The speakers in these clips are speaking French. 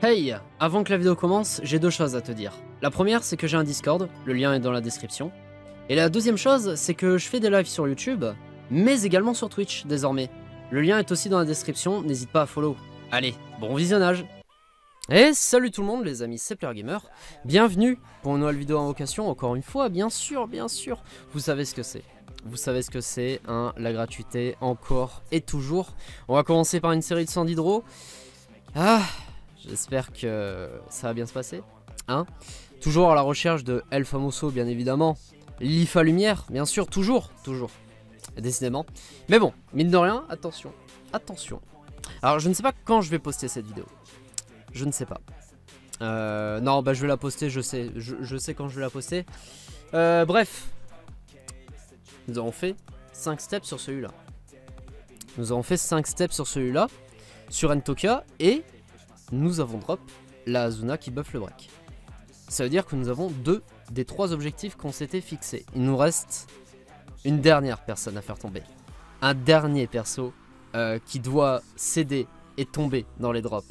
Hey Avant que la vidéo commence, j'ai deux choses à te dire. La première, c'est que j'ai un Discord, le lien est dans la description. Et la deuxième chose, c'est que je fais des lives sur YouTube, mais également sur Twitch désormais. Le lien est aussi dans la description, n'hésite pas à follow. Allez, bon visionnage Et salut tout le monde les amis, c'est Player Gamer. Bienvenue pour une nouvelle vidéo Invocation, encore une fois, bien sûr, bien sûr. Vous savez ce que c'est. Vous savez ce que c'est, hein, la gratuité, encore et toujours. On va commencer par une série de 100 hydro. Ah, J'espère que ça va bien se passer. Hein toujours à la recherche de El Famoso, bien évidemment. L'IFA Lumière, bien sûr, toujours, toujours. Décidément. Mais bon, mine de rien, attention, attention. Alors, je ne sais pas quand je vais poster cette vidéo. Je ne sais pas. Euh, non, bah je vais la poster, je sais, je, sais quand je vais la poster. Euh, bref, nous avons fait 5 steps sur celui-là. Nous avons fait 5 steps sur celui-là, sur Entoka, et nous avons drop la Azuna qui buff le break. Ça veut dire que nous avons deux des trois objectifs qu'on s'était fixés. Il nous reste une dernière personne à faire tomber. Un dernier perso euh, qui doit céder et tomber dans les drops.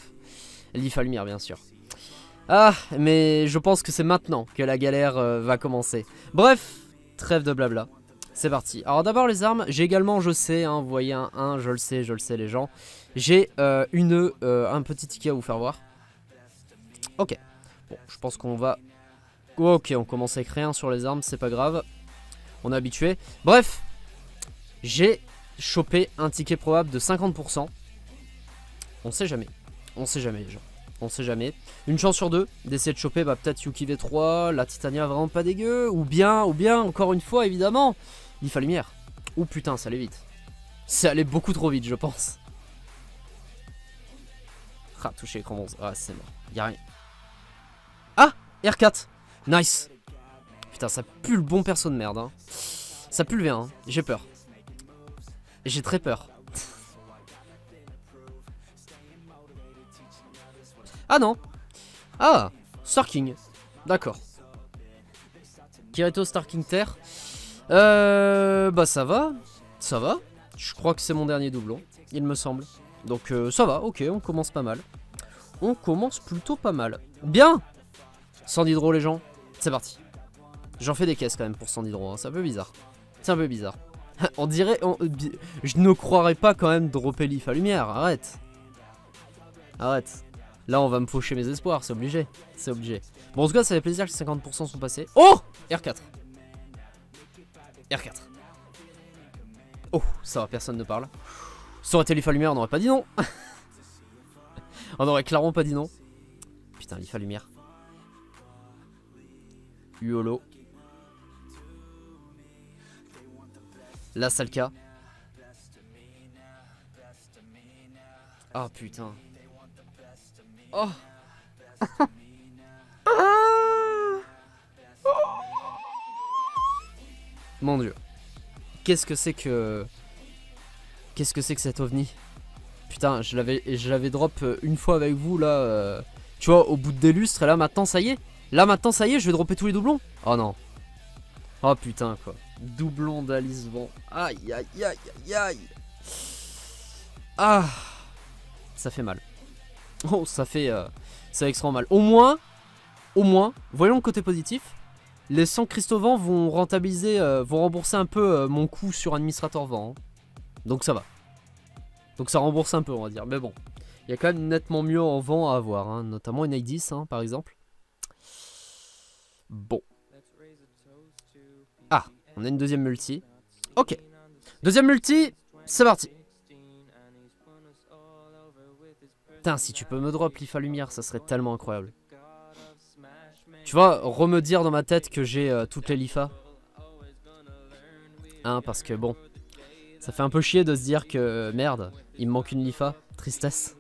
L'Ifalmir bien sûr. Ah, mais je pense que c'est maintenant que la galère euh, va commencer. Bref, trêve de blabla. C'est parti. Alors d'abord les armes, j'ai également, je sais, hein, vous voyez un 1, je le sais, je le sais les gens. J'ai euh, une, euh, un petit ticket à vous faire voir. Ok. Bon, je pense qu'on va... Ok, on commence avec rien sur les armes, c'est pas grave. On est habitué. Bref, j'ai chopé un ticket probable de 50%. On sait jamais. On sait jamais les gens. On sait jamais. Une chance sur deux d'essayer de choper bah, peut-être Yuki V3, la Titania vraiment pas dégueu. Ou bien, ou bien, encore une fois évidemment, l'IFA Lumière. Ou putain, ça allait vite. Ça allait beaucoup trop vite je pense. Ah, touché écran 11. Ah, c'est mort. Y'a rien. Ah R4 Nice Putain, ça pue le bon perso de merde. Hein. Ça pue le V1. Hein. J'ai peur. J'ai très peur. Ah non Ah Starking. D'accord. Kirito Starking Terre. Euh, bah ça va. Ça va. Je crois que c'est mon dernier doublon. Il me semble. Donc euh, ça va, ok, on commence pas mal. On commence plutôt pas mal. Bien 100 d'hydro les gens, c'est parti. J'en fais des caisses quand même pour 100 d'hydro, hein. c'est un peu bizarre. C'est un peu bizarre. on dirait... je ne croirais pas quand même dropper l'IF à lumière, arrête. Arrête. Là on va me faucher mes espoirs, c'est obligé. C'est obligé. Bon en tout cas ça fait plaisir que 50% sont passés. Oh R4. R4. Oh, ça va, personne ne parle. Ça aurait été l'IFA lumière, on n'aurait pas dit non. on aurait clairement pas dit non. Putain, l'IFA lumière. Uolo. La Salka. Ah putain. Oh. Mon dieu. Qu'est-ce que c'est que... Qu'est-ce que c'est que cet ovni? Putain, je l'avais drop euh, une fois avec vous là. Euh, tu vois, au bout de des lustres. Et là maintenant, ça y est. Là maintenant, ça y est, je vais dropper tous les doublons. Oh non. Oh putain, quoi. Doublon d'Alice Vent. Aïe, aïe, aïe, aïe, aïe. Ah. Ça fait mal. Oh, ça fait, euh, ça fait extrêmement mal. Au moins, au moins, voyons le côté positif. Les 100 cristaux vent vont rentabiliser, vont rembourser un peu mon coût sur administrateur vent. Hein. Donc ça va. Donc ça rembourse un peu, on va dire. Mais bon, il y a quand même nettement mieux en vent à avoir, hein. notamment une A10 hein, par exemple. Bon. Ah, on a une deuxième multi. Ok. Deuxième multi, c'est parti. Si tu peux me drop l'IFA lumière, ça serait tellement incroyable. Tu vois, me dire dans ma tête que j'ai euh, toutes les LIFA. Hein, parce que bon, ça fait un peu chier de se dire que merde, il me manque une Lifa. Tristesse.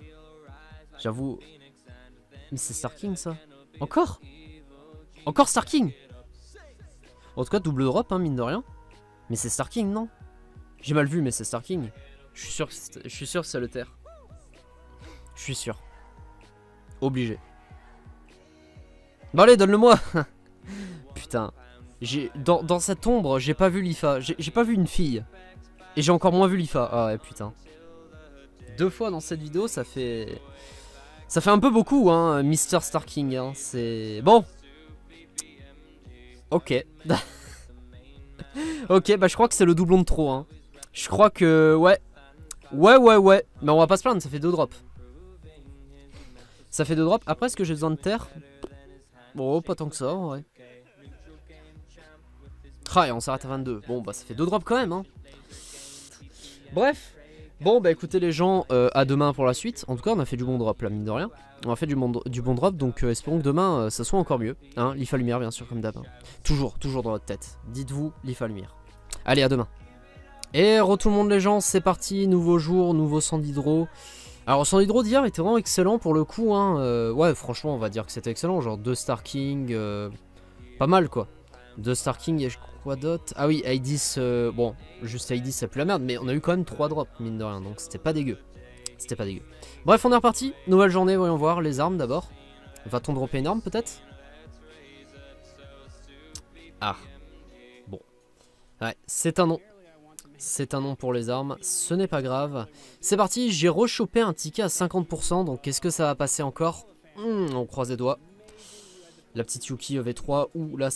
J'avoue. Mais c'est Starking ça Encore? Encore Starking En tout cas, double drop, hein, mine de rien. Mais c'est Starking, non? J'ai mal vu, mais c'est suis sûr, je suis sûr que c'est le terre. Suis sûr. Obligé. Bah allez, donne-le-moi Putain. Dans, dans cette ombre, j'ai pas vu l'IFA. J'ai pas vu une fille. Et j'ai encore moins vu l'IFA. Ah ouais, putain. Deux fois dans cette vidéo, ça fait... Ça fait un peu beaucoup, hein, Mr. Starking. Hein. C'est... Bon. Ok. ok, bah je crois que c'est le doublon de trop. Hein. Je crois que... Ouais. Ouais, ouais, ouais. Mais on va pas se plaindre, ça fait deux drops. Ça fait deux drops. Après, est-ce que j'ai besoin de terre? Bon, pas tant que ça, ouais. Ah, et on s'arrête à 22. Bon, bah ça fait deux drops quand même, hein. Bref. Bon, bah écoutez les gens, euh, à demain pour la suite. En tout cas, on a fait du bon drop, là, mine de rien. On a fait du bon, du bon drop, donc euh, espérons que demain, euh, ça soit encore mieux. Hein, l'IFA lumière, bien sûr, comme d'hab. Hein. Toujours, toujours dans votre tête. Dites-vous, l'IFA lumière. Allez, à demain. Et re tout le monde les gens, c'est parti, nouveau jour, nouveau Sandhydro. Alors Sandhydro d'hier était vraiment excellent pour le coup, hein. ouais franchement on va dire que c'était excellent, genre 2 Star King, pas mal quoi. 2 Star King et quoi d'autre? Ah oui, I10, bon, juste I10 ça pue la merde, mais on a eu quand même 3 drops, mine de rien, donc c'était pas dégueu. C'était pas dégueu. Bref, on est reparti, nouvelle journée, voyons voir, les armes d'abord. Va-t-on dropper une arme peut-être? Ah, bon. Ouais, c'est un nom. C'est un nom pour les armes, ce n'est pas grave. C'est parti, j'ai rechopé un ticket à 50%, donc qu'est-ce que ça va passer encore hmm, On croise les doigts. La petite Yuki V3 ou la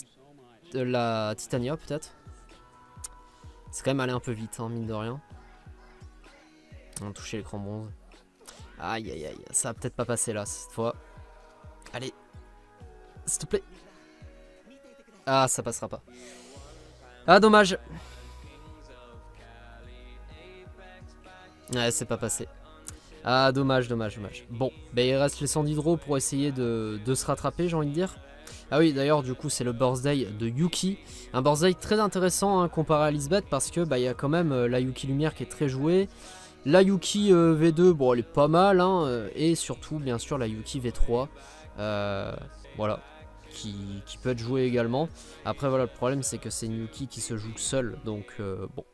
la Titania peut-être. C'est quand même allé un peu vite, hein, mine de rien. On a touché l'écran bronze. Aïe aïe aïe, ça va peut-être pas passer là cette fois. Allez, s'il te plaît. Ah, ça passera pas. Ah, dommage. Ouais, c'est pas passé. Ah, dommage, dommage, dommage. Bon, bah, il reste les 100 d'hydro pour essayer de, de se rattraper, j'ai envie de dire. Ah oui, d'ailleurs, du coup, c'est le birthday de Yuki. Un birthday très intéressant hein, comparé à Lisbeth parce que bah, il y a quand même euh, la Yuki Lumière qui est très jouée. La Yuki euh, V2, bon, elle est pas mal. Hein, euh, et surtout, bien sûr, la Yuki V3. voilà. Qui, peut être jouée également. Après, voilà, le problème, c'est que c'est une Yuki qui se joue seule. Donc, bon.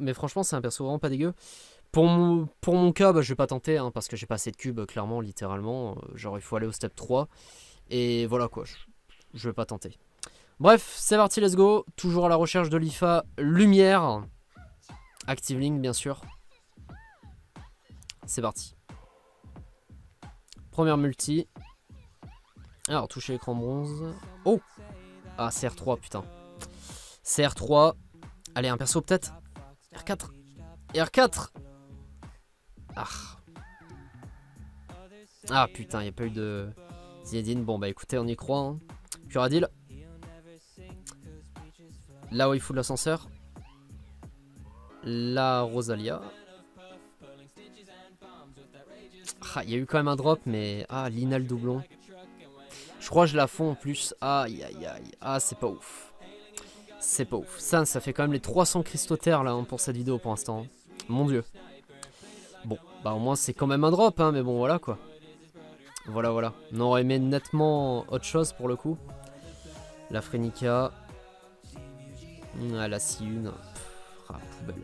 Mais franchement, c'est un perso vraiment pas dégueu. Pour mon, pour mon cas, bah, je vais pas tenter, hein, parce que j'ai pas assez de cubes, clairement, littéralement. Genre, il faut aller au step 3. Et voilà quoi, je, vais pas tenter. Bref, c'est parti, let's go. Toujours à la recherche de l'IFA Lumière. Active Link, bien sûr. C'est parti. Première multi. Alors, toucher l'écran bronze. Oh Ah, CR3, putain. CR3. Allez, un perso peut-être? R4. R4 Ah. Ah, putain, il a pas eu de... Zinedine, bon bah écoutez, on y croit. Hein. Là où il fout l'ascenseur. La Rosalia. Ah, il y a eu quand même un drop, mais... Ah, Lina le doublon. Je crois que je la fonds en plus. Aïe, aïe, aïe. Ah, c'est pas ouf. C'est pas ouf. Ça, ça fait quand même les 300 cristaux-terre là hein, pour cette vidéo pour l'instant. Mon dieu. Bon, bah au moins c'est quand même un drop, hein, mais bon voilà quoi. Voilà, voilà. On aurait aimé nettement autre chose pour le coup. La Phrénica. Ah, la Siune. Ah, poubelle.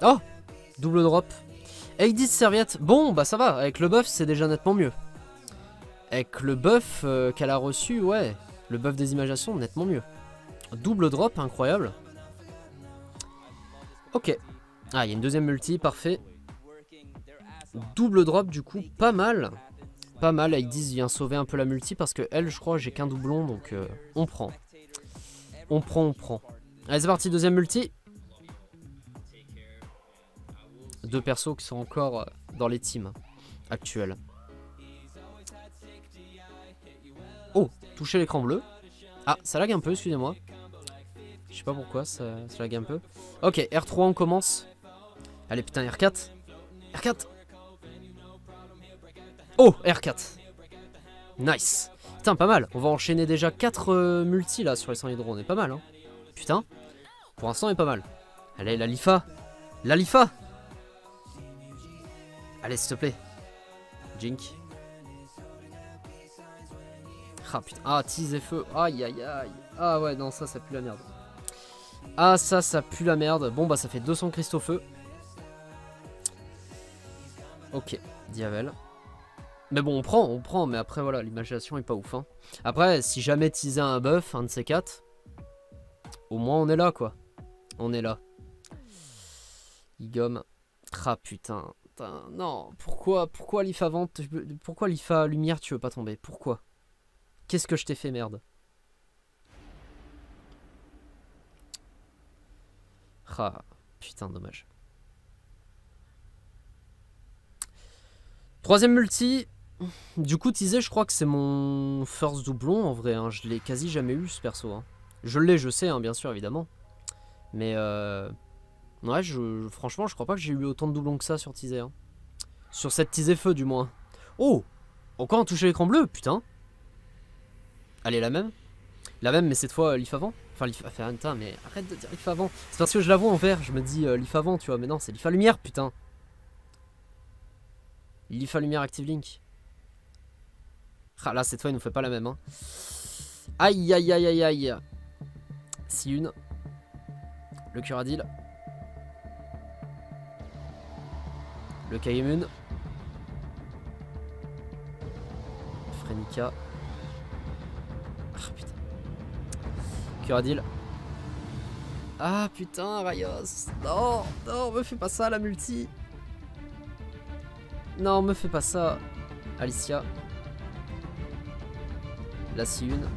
Oh Double drop. Avec 10 serviettes. Bon, bah ça va. Avec le buff, c'est déjà nettement mieux. Avec le buff euh, qu'elle a reçu, ouais. Le buff des imaginations, nettement mieux. Double drop, incroyable. Ok. Ah, il y a une deuxième multi, parfait. Double drop, du coup, pas mal. Pas mal, 10 vient sauver un peu la multi parce que elle, je crois, j'ai qu'un doublon, donc euh, on prend. On prend, on prend. Allez, c'est parti, deuxième multi. Deux persos qui sont encore euh, dans les teams actuels. Oh, toucher l'écran bleu. Ah, ça lag un peu, excusez-moi. Je sais pas pourquoi, ça, ça lag un peu. Ok, R3, on commence. Allez, putain, R4. R4 Oh, R4. Nice. Putain, pas mal. On va enchaîner déjà 4 euh, multi là sur les 100 hydro. On est pas mal, hein. Putain. Pour l'instant, on est pas mal. Allez, la Lifa. La Lifa. Allez, s'il te plaît. Jink. Ah putain. Ah, tease et feu. Aïe, aïe, aïe. Ah ouais, non, ça, ça pue la merde. Ah, ça, ça pue la merde. Bon, bah, ça fait 200 cristaux feu. Ok, Diavel. Mais bon, on prend, on prend, mais après, voilà, l'imagination est pas ouf. Hein. Après, si jamais teaser un buff, un de ces quatre, au moins on est là, quoi. On est là. Igom. Ah putain. Non, pourquoi, pourquoi l'IFA vente Pourquoi l'IFA lumière tu veux pas tomber? Pourquoi? Qu'est-ce que je t'ai fait, merde? Ah, putain, dommage. Troisième multi. Du coup, teaser, je crois que c'est mon first doublon en vrai. Hein. Je l'ai quasi jamais eu ce perso. Hein. Je l'ai, je sais, hein, bien sûr, évidemment. Mais euh... ouais, je, franchement, je crois pas que j'ai eu autant de doublons que ça sur. Hein. Sur cette teaser feu, du moins. Oh Encore un toucher l'écran bleu, putain. Allez, la même La même, mais cette fois, l'if avant Enfin, l'if... Enfin, mais arrête de dire l'if avant. C'est parce que je la vois en vert, je me dis euh, l'if avant, tu vois. Mais non, c'est l'if à lumière, putain. L'if à lumière Active Link. Ah, là, cette fois, il nous fait pas la même. Hein. Aïe, aïe, aïe, aïe, aïe. Si une. Le Curadil. Le Kagemun. Frenica. Curadil. Ah putain, Rayos. Non, non, me fais pas ça la multi. Non, me fais pas ça. Alicia. La une.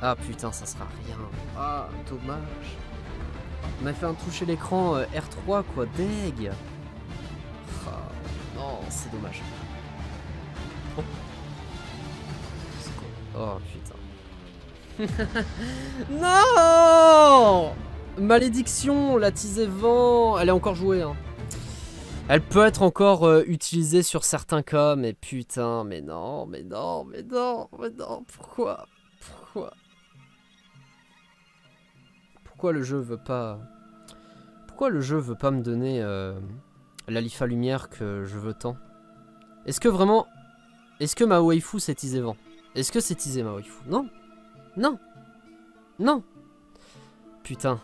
Ah putain, ça sera rien. Ah, dommage. On m'a fait un toucher l'écran euh, R3 quoi, deg. Ah, non, c'est dommage. Oh, oh putain. non Malédiction, la tisée vent, elle est encore jouée. Hein. Elle peut être encore euh, utilisée sur certains cas, mais putain, mais non, mais non, mais non, mais non, pourquoi? Pourquoi? Pourquoi le jeu veut pas... Pourquoi le jeu veut pas me donner euh, la Lifa Lumière que je veux tant? Est-ce que vraiment... Est-ce que ma waifu c'est vent? Est-ce que c'est teasé ma waifu? Non Non Non Putain.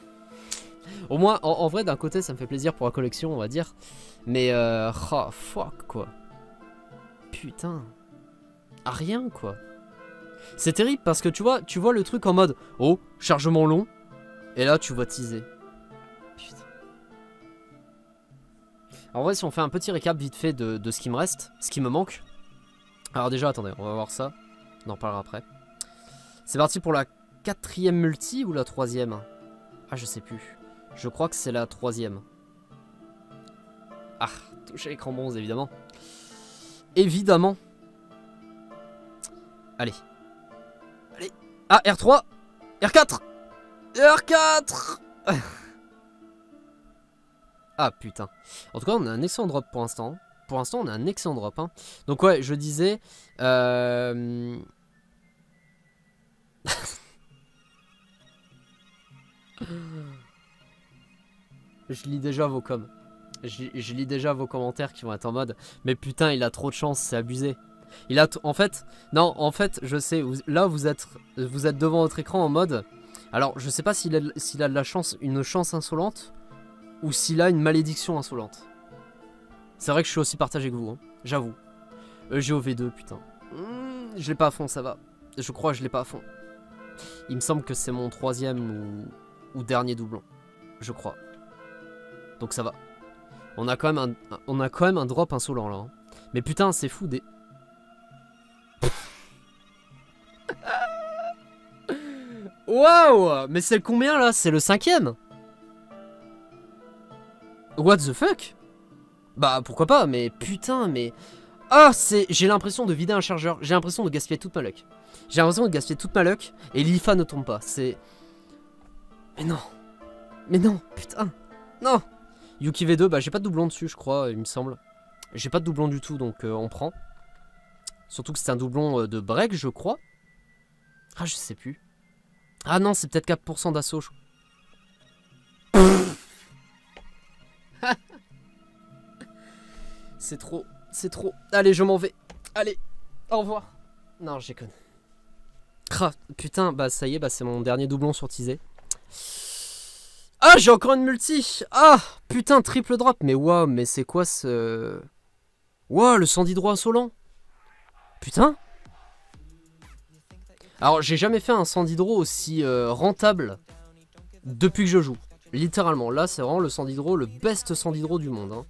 Au moins, en vrai, d'un côté, ça me fait plaisir pour la collection, on va dire. Mais euh... Oh, fuck, quoi. Putain. Ah, rien, quoi. C'est terrible parce que tu vois, tu vois le truc en mode Oh, chargement long. Et là, tu vois teaser. Putain. En vrai, si on fait un petit récap vite fait de, de ce qui me reste, ce qui me manque. Alors, déjà, attendez, on va voir ça. On en parlera après. C'est parti pour la quatrième multi ou la troisième? Ah, je sais plus. Je crois que c'est la troisième. Ah, toucher l'écran bronze, évidemment. Évidemment. Allez. Allez. Ah, R3 R4 R4 Ah, putain. En tout cas, on a un excellent drop pour l'instant. Pour l'instant, on a un excellent drop. Hein. Donc ouais, je disais... Euh... je lis déjà vos coms je, lis déjà vos commentaires qui vont être en mode Mais putain, il a trop de chance, c'est abusé. Il a en fait, non, en fait, je sais, là vous êtes, vous êtes devant votre écran en mode. Alors, je sais pas s'il a, a de la chance, une chance insolente, ou s'il a une malédiction insolente. C'est vrai que je suis aussi partagé que vous, hein, j'avoue. EGOV2, putain. Hmm, je l'ai pas à fond, ça va. Je crois que je l'ai pas à fond. Il me semble que c'est mon troisième ou, ou dernier doublon. Je crois. Donc ça va. On a quand même un, on a quand même un drop insolent là. Hein. Mais putain, c'est fou des... Waouh Mais c'est le combien là? C'est le cinquième What the fuck? Bah pourquoi pas, mais putain, mais... Ah, c'est... J'ai l'impression de vider un chargeur. J'ai l'impression de gaspiller toute ma luck. J'ai l'impression de gaspiller toute ma luck et l'IFA ne tombe pas. C'est... Mais non. Mais non, putain. Non Yuki V2, bah j'ai pas de doublon dessus, je crois, il me semble. J'ai pas de doublon du tout, donc euh, on prend. Surtout que c'est un doublon euh, de break, je crois. Ah, je sais plus. Ah non, c'est peut-être 4% d'assaut. c'est trop, c'est trop. Allez, je m'en vais. Allez, au revoir. Non, j'ai connu. Ah, putain, bah ça y est, bah c'est mon dernier doublon sur teasé. Ah, j'ai encore une multi Ah, putain, triple drop Mais waouh, mais c'est quoi ce... Waouh, le 110 droit insolent Putain Alors, j'ai jamais fait un Sandhydro aussi euh, rentable depuis que je joue. Littéralement, là, c'est vraiment le Sandhydro, le best Sandhydro du monde. Hein.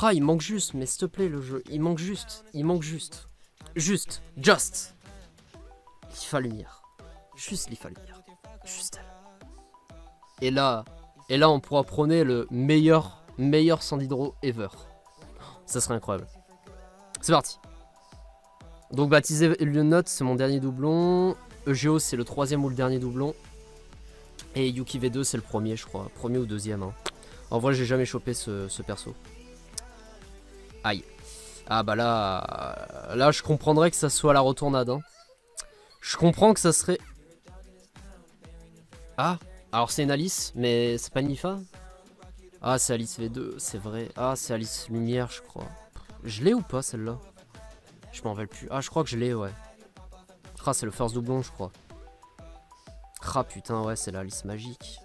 Ah, il manque juste, mais s'il te plaît, le jeu. Il manque juste, il manque juste. Juste, just. L'IFA lumière. Juste l'IFA lumière. Juste elle. Et là, et là, on pourra prôner le meilleur, meilleur Sandhydro ever. Ça serait incroyable. C'est parti. Donc baptisé Note, c'est mon dernier doublon. Eugeo, c'est le troisième ou le dernier doublon. Et Yuki V2, c'est le premier, je crois. Premier ou deuxième. Hein. En vrai, j'ai jamais chopé ce, perso. Aïe. Ah bah là... Là, je comprendrais que ça soit la retournade. Hein. Je comprends que ça serait... Ah Alors c'est une Alice, mais c'est pas Nifa? Ah, c'est Alice V2, c'est vrai. Ah, c'est Alice Lumière, je crois. Je l'ai ou pas, celle-là? Je m'en rappelle plus. Ah, je crois que je l'ai, ouais. Ah, c'est le first doublon, je crois. Ah putain, ouais, c'est la liste magique.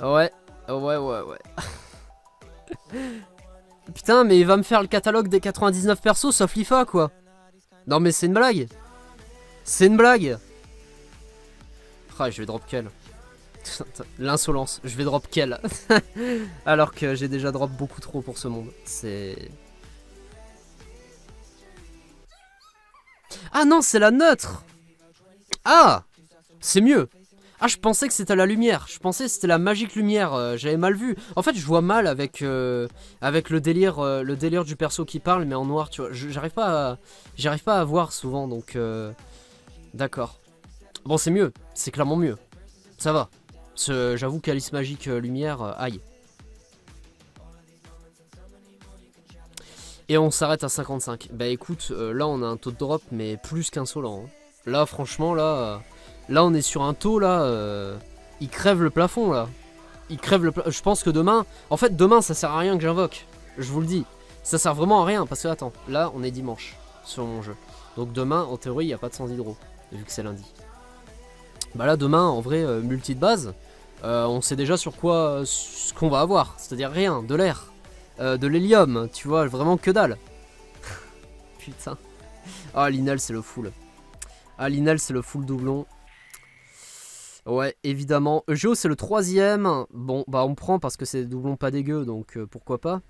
Ouais, ouais, ouais, ouais. putain, mais il va me faire le catalogue des 99 persos sauf l'IFA, quoi. Non, mais c'est une blague. C'est une blague. Ah, je vais drop quel L'insolence, je vais drop quel Alors que j'ai déjà drop beaucoup trop pour ce monde. C'est... Ah non, c'est la neutre Ah C'est mieux ah, je pensais que c'était la lumière. Je pensais que c'était la magique lumière. Euh, j'avais mal vu. En fait, je vois mal avec euh, avec le délire euh, le délire du perso qui parle, mais en noir. Tu vois, j'arrive pas à, pas à voir souvent. Donc, d'accord. Bon, c'est mieux. C'est clairement mieux. Ça va. J'avoue qu'Alice magique lumière, aïe. Et on s'arrête à 55. Bah écoute, là on a un taux de drop mais plus qu'insolent. Hein. Là franchement là, là on est sur un taux là, euh, il crève le plafond là. Il crève le plafond. Je pense que demain, en fait demain ça sert à rien que j'invoque. Je vous le dis. Ça sert vraiment à rien parce que attends, là on est dimanche sur mon jeu. Donc demain en théorie il n'y a pas de sans hydro, vu que c'est lundi. Bah là demain en vrai multi de base, on sait déjà sur quoi ce qu'on va avoir. C'est-à-dire rien, de l'air. Euh, de l'hélium, tu vois, vraiment que dalle. Putain. Ah, Linel, c'est le full. Ah, Linel, c'est le full doublon. Ouais, évidemment. Geo, c'est le troisième. Bon, bah on prend parce que c'est doublon pas dégueu, donc euh, pourquoi pas.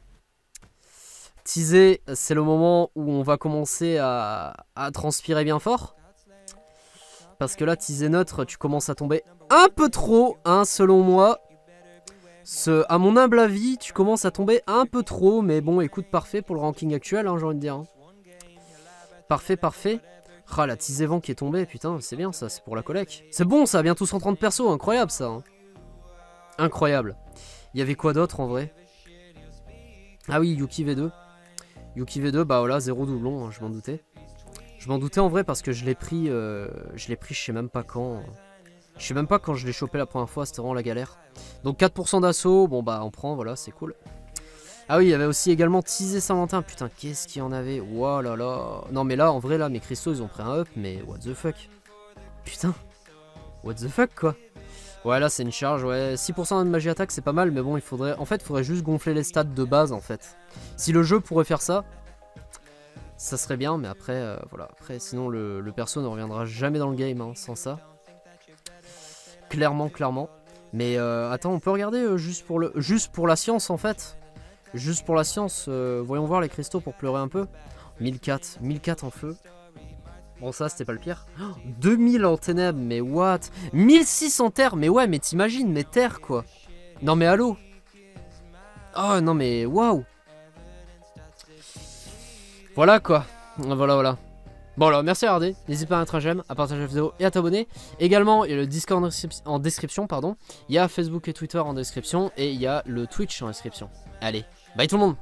Teaser, c'est le moment où on va commencer à, transpirer bien fort. Parce que là, teaser neutre, tu commences à tomber un peu trop, hein, selon moi. Ce, à mon humble avis, tu commences à tomber un peu trop, mais bon, écoute, parfait pour le ranking actuel, hein, j'ai envie de dire. Hein. Parfait, parfait. Ah, la vent qui est tombée, putain, c'est bien ça, c'est pour la collecte. C'est bon ça, bientôt 130 persos, incroyable ça. Hein. Incroyable. Il y avait quoi d'autre en vrai? Ah oui, Yuki V2. Yuki V2, bah voilà, zéro doublon, je m'en doutais. Je m'en doutais en vrai parce que je l'ai pris, euh, je l'ai pris je sais même pas quand. Je sais même pas quand je l'ai chopé la première fois, c'était vraiment la galère. Donc 4% d'assaut, bon bah on prend, voilà, c'est cool. Ah oui, il y avait aussi également teasé Saint-Valentin. Putain, qu'est-ce qu'il y en avait? Wow là là. Non mais là, en vrai, là, mes cristaux, ils ont pris un up, mais what the fuck? Putain. What the fuck, quoi? Ouais, là, c'est une charge, ouais. 6% de magie attaque, c'est pas mal, mais bon, il faudrait... En fait, il faudrait juste gonfler les stats de base, en fait. Si le jeu pourrait faire ça, ça serait bien, mais après, euh, voilà. Après, sinon, le, perso ne reviendra jamais dans le game, hein, sans ça. Clairement, clairement. Mais euh, attends, on peut regarder euh, pour le, juste pour la science en fait? Juste pour la science, euh, voyons voir les cristaux pour pleurer un peu. 1004, 1004 en feu. Bon ça c'était pas le pire. 2000 en ténèbres, mais what? 1600 en terre, mais ouais mais t'imagines, mais terre quoi. Non mais allô? Oh non mais waouh Voilà quoi. Voilà voilà. Bon alors merci à regarder, n'hésitez pas à mettre un j'aime, à partager la vidéo et à t'abonner. Également il y a le Discord en description, pardon. Il y a Facebook et Twitter en description et il y a le Twitch en description. Allez, bye tout le monde